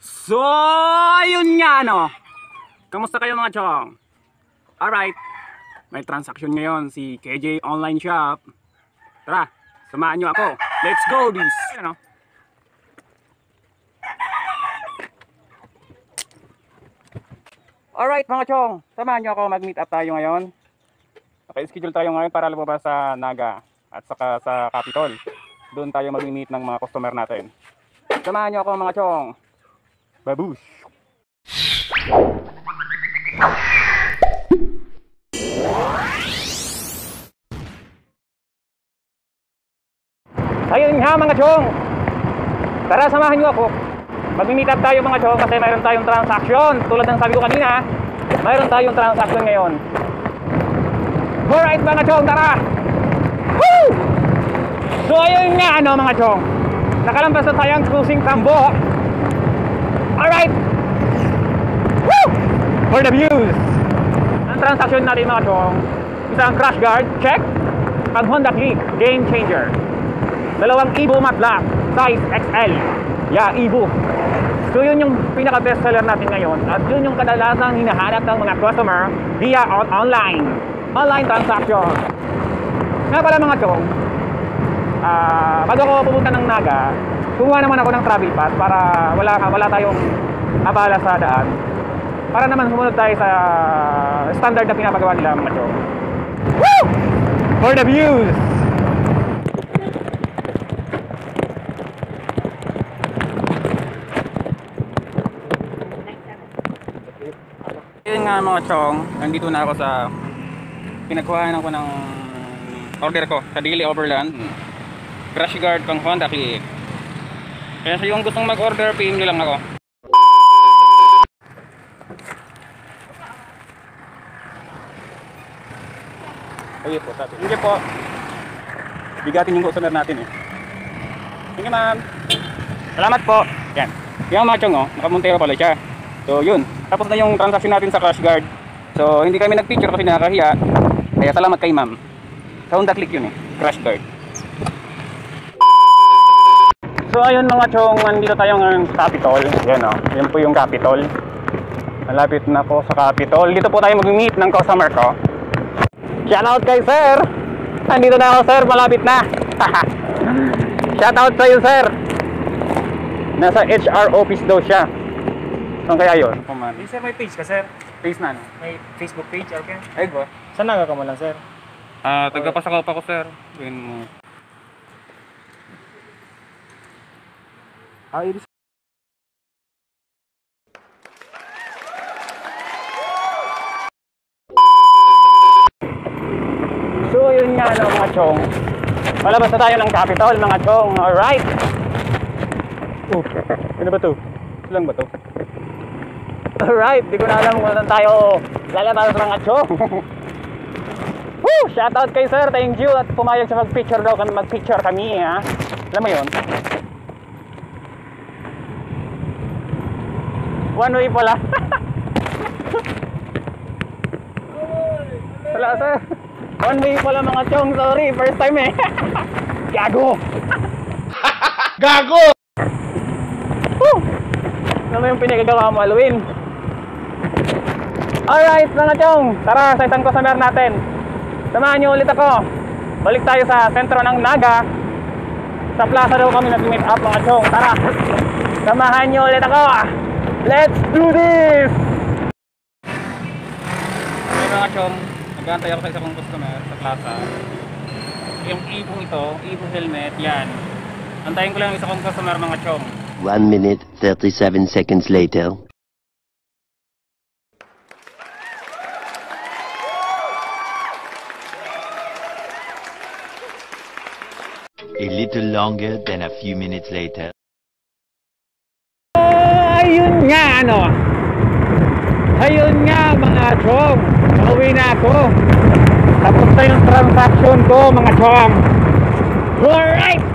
So, ayun nga no. Kamusta kayo mga chong? Alright. May transaction ngayon si KJ Online Shop. Tara, samahan nyo ako. Let's go this. Ano? Alright mga chong, samahan nyo ako mag-meet up tayo ngayon. Naka-schedule tayo ngayon para lumabas sa Naga at saka sa Capitol. Doon tayo mag-meet ng mga customer natin. Samahan nyo ako mga chong. Babush! Ayun nga mga chong! Tara samahan nyo ako. Mag-meet up tayo mga chong kasi mayroon tayong transaction. Tulad ng sabi ko kanina, mayroon tayong transaction ngayon. Alright mga chong, tara! Woo! So ayun nga ano mga chong. Nakalampas na tayong cruising tambo. Alright! Woo! For the views! Ang transaction natin mga chong, isang crash guard, check. Pag Honda Click, game changer. Dalawang Evo matte black, size XL. Yeah, Evo. So yun yung pinaka best seller natin ngayon at yun yung kadalasang hinahanap ng mga customer via on online. Online transaction. Nga pala mga chong, ah bago ako pumunta ng Naga, kumuha naman ako ng travel pass para wala wala tayong abala sa daan. Para naman sumunod tayo sa standard na pinapagawa nila mga chong. Woo! For the views! Yun nga mga chong, nandito na ako sa pinagkuhaan ako ng order ko sa Daily Overland. Crash guard pang Honda Click. Kaya sa yung gustong mag-order, PM nyo lang ako. Ayun po, sabi. Hindi po. Bigatin yung customer natin eh. Sige ma'am. Salamat po. Yan. Yung mga chong oh, nakamontero pala siya. So yun. Tapos na yung transaction natin sa crash guard. So hindi kami nagpicture kasi nakakahiya. Kaya salamat kay ma'am. Sa Honda Click yun eh. Crash guard. So ayun mga chong, nandito tayo ngayon sa Capitol. Yan oh. Yan po yung Capitol. Malapit na po sa Capitol. Dito po tayo mag-meet ng customer ko. Shoutout kay sir! Nandito na ako sir, malapit na. Shoutout sa'yo sir! Nasa HR office daw siya. Saan kaya yun? Eh, sir, may page ka, sir? Face na no? May Facebook page, okay? Ay go. Saan naga ka mo lang, sir? Ah, tagapasakaw pa ko sir. Yun mo. Ah, iris. So yun nga no mga chong. Palabas na tayo ng Capitol mga chong. Alright. Oh, ano ba to? Ilang ba to? Alright, di ko na alam kung saan tayo lalabas mga chong. Woo! Shoutout kay sir, thank you at pumayag sa mag-picture daw kami, mag-picture kami ha. Alam mo yun? One way pala. Wala sir. One way pala mga chong, sorry, first time eh. Gago. Gago! Woo! Ano mo yung pinagagawa mo, Halloween? Alright, mga chong, tara sa isang customer natin. Samahan niyo ulit ako. Balik tayo sa sentro ng Naga. Sa plaza daw kami nag-meet up mga chong. Tara, samahan niyo ulit ako. Let's do this! Okay mga chong, nag-aantay ako sa isang customer sa plaza. Yung Evo ito, Evo helmet, yan. Antayin ko lang yung isa kong customer mga chong. 1 minute 37 seconds later. A little longer than a few minutes later. Ano ayun nga mga chong pauwi na ako. Tapos na yung transaction ko mga chong. Alright